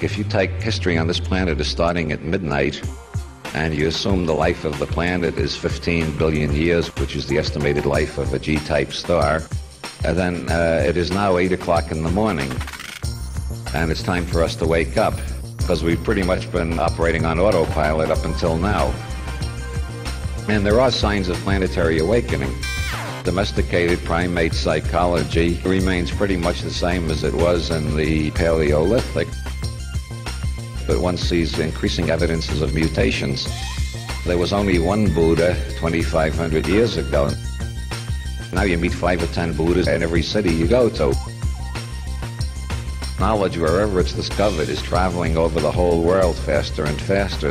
If you take history on this planet as starting at midnight, and you assume the life of the planet is 15 billion years, which is the estimated life of a G-type star, then uh, it is now 8 o'clock in the morning, and it's time for us to wake up, because we've pretty much been operating on autopilot up until now. And there are signs of planetary awakening. Domesticated primate psychology remains pretty much the same as it was in the Paleolithic, but one sees increasing evidences of mutations. There was only one Buddha 2,500 years ago. Now you meet five or ten Buddhas in every city you go to. Knowledge, wherever it's discovered, is traveling over the whole world faster and faster.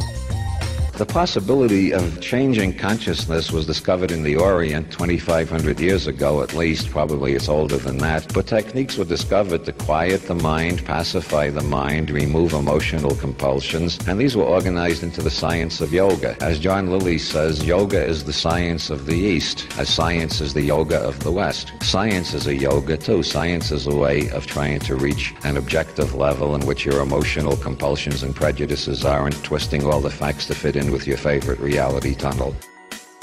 The possibility of changing consciousness was discovered in the Orient 2,500 years ago at least, probably it's older than that, but techniques were discovered to quiet the mind, pacify the mind, remove emotional compulsions, and these were organized into the science of yoga. As John Lilly says, yoga is the science of the East, as science is the yoga of the West. Science is a yoga too. Science is a way of trying to reach an objective level in which your emotional compulsions and prejudices aren't twisting all the facts to fit in with your favorite reality tunnel.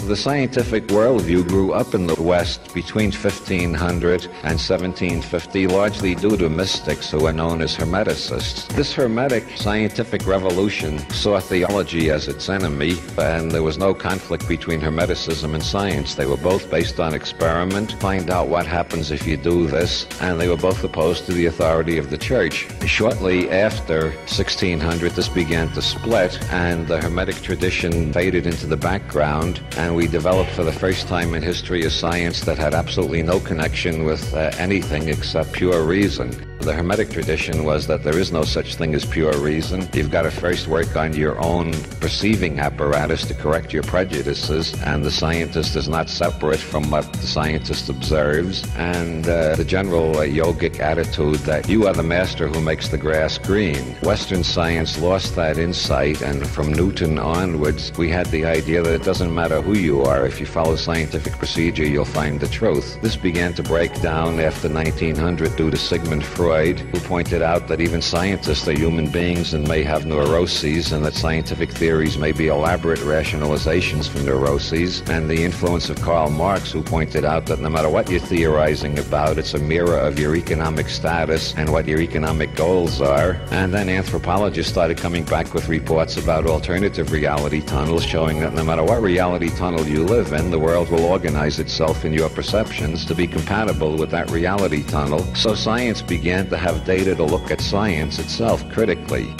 The scientific worldview grew up in the West between 1500 and 1750, largely due to mystics who are known as Hermeticists. This Hermetic scientific revolution saw theology as its enemy, and there was no conflict between Hermeticism and science. They were both based on experiment, find out what happens if you do this, and they were both opposed to the authority of the church. Shortly after 1600, this began to split, and the Hermetic tradition faded into the background, and we developed for the first time in history a science that had absolutely no connection with uh, anything except pure reason. The Hermetic tradition was that there is no such thing as pure reason. You've got to first work on your own perceiving apparatus to correct your prejudices, and the scientist is not separate from what the scientist observes. And uh, the general uh, yogic attitude that you are the master who makes the grass green. Western science lost that insight, and from Newton onwards, we had the idea that it doesn't matter who you are. If you follow scientific procedure, you'll find the truth. This began to break down after 1900 due to Sigmund Freud who pointed out that even scientists are human beings and may have neuroses, and that scientific theories may be elaborate rationalizations for neuroses, and the influence of Karl Marx, who pointed out that no matter what you're theorizing about, it's a mirror of your economic status and what your economic goals are. And then anthropologists started coming back with reports about alternative reality tunnels showing that no matter what reality tunnel you live in, the world will organize itself in your perceptions to be compatible with that reality tunnel. So science began to have data to look at science itself critically.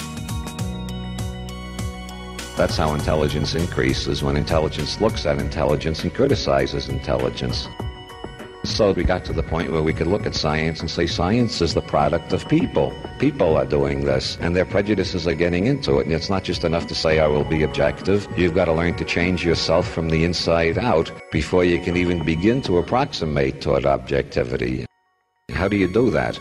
That's how intelligence increases when intelligence looks at intelligence and criticizes intelligence. So we got to the point where we could look at science and say science is the product of people. People are doing this, and their prejudices are getting into it. And it's not just enough to say, I will be objective. You've got to learn to change yourself from the inside out before you can even begin to approximate toward objectivity. How do you do that?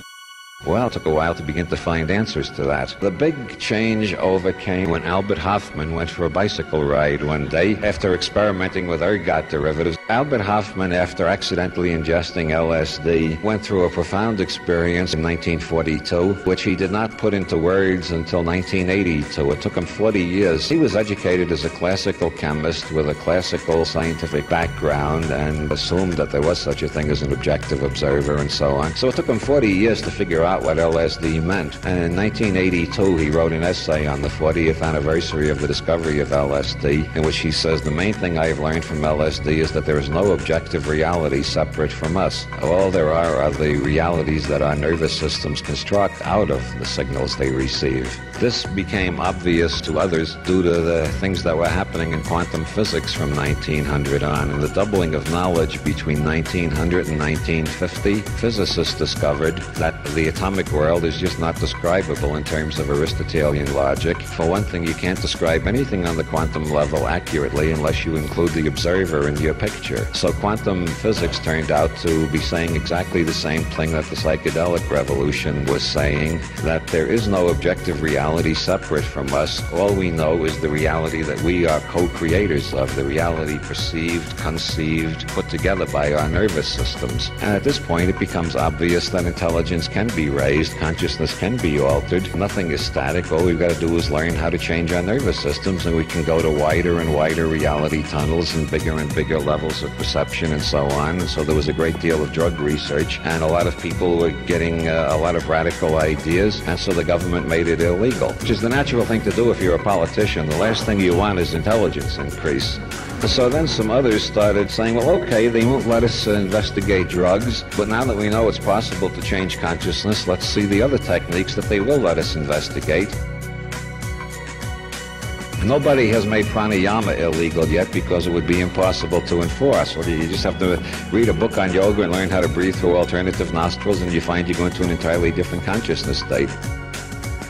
Well, it took a while to begin to find answers to that. The big change overcame when Albert Hofmann went for a bicycle ride one day after experimenting with ergot derivatives. Albert Hofmann, after accidentally ingesting LSD, went through a profound experience in 1942, which he did not put into words until 1982. It took him 40 years. He was educated as a classical chemist with a classical scientific background and assumed that there was such a thing as an objective observer and so on. So it took him 40 years to figure out what LSD meant. And in 1982, he wrote an essay on the 40th anniversary of the discovery of LSD, in which he says, The main thing I've learned from LSD is that there is no objective reality separate from us. All there are are the realities that our nervous systems construct out of the signals they receive. This became obvious to others due to the things that were happening in quantum physics from 1900 on. In the doubling of knowledge between 1900 and 1950, physicists discovered that the atomic world is just not describable in terms of Aristotelian logic. For one thing, you can't describe anything on the quantum level accurately unless you include the observer in your picture. So quantum physics turned out to be saying exactly the same thing that the psychedelic revolution was saying, that there is no objective reality separate from us. All we know is the reality that we are co-creators of, the reality perceived, conceived, put together by our nervous systems. And at this point, it becomes obvious that intelligence can be be raised. Consciousness can be altered. Nothing is static. All we've got to do is learn how to change our nervous systems, and we can go to wider and wider reality tunnels and bigger and bigger levels of perception and so on. And so there was a great deal of drug research, and a lot of people were getting uh, a lot of radical ideas, and so the government made it illegal, which is the natural thing to do if you're a politician. The last thing you want is intelligence increase. So then some others started saying, well, okay, they won't let us investigate drugs, but now that we know it's possible to change consciousness, let's see the other techniques that they will let us investigate. Nobody has made pranayama illegal yet because it would be impossible to enforce. You just have to read a book on yoga and learn how to breathe through alternative nostrils, and you find you go into an entirely different consciousness state.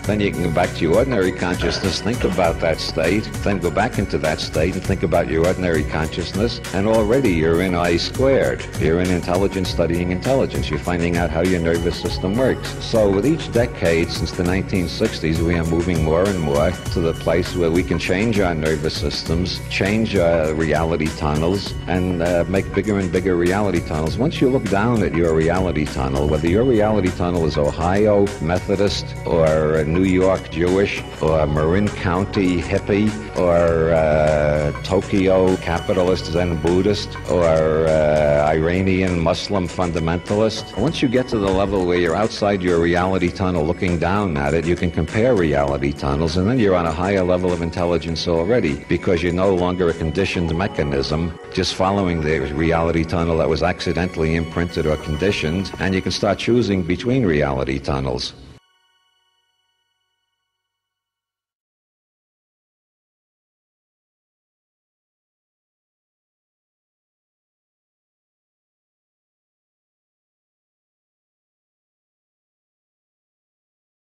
Then you can go back to your ordinary consciousness, think about that state, then go back into that state and think about your ordinary consciousness, and already you're in I squared. You're in intelligence studying intelligence. You're finding out how your nervous system works. So with each decade since the 1960s, we are moving more and more to the place where we can change our nervous systems, change our reality tunnels, and uh, make bigger and bigger reality tunnels. Once you look down at your reality tunnel, whether your reality tunnel is Ohio Methodist or New York Jewish or Marin County hippie or uh, Tokyo capitalist Zen Buddhist or uh, Iranian Muslim fundamentalist. Once you get to the level where you're outside your reality tunnel looking down at it, you can compare reality tunnels and then you're on a higher level of intelligence already because you're no longer a conditioned mechanism just following the reality tunnel that was accidentally imprinted or conditioned and you can start choosing between reality tunnels.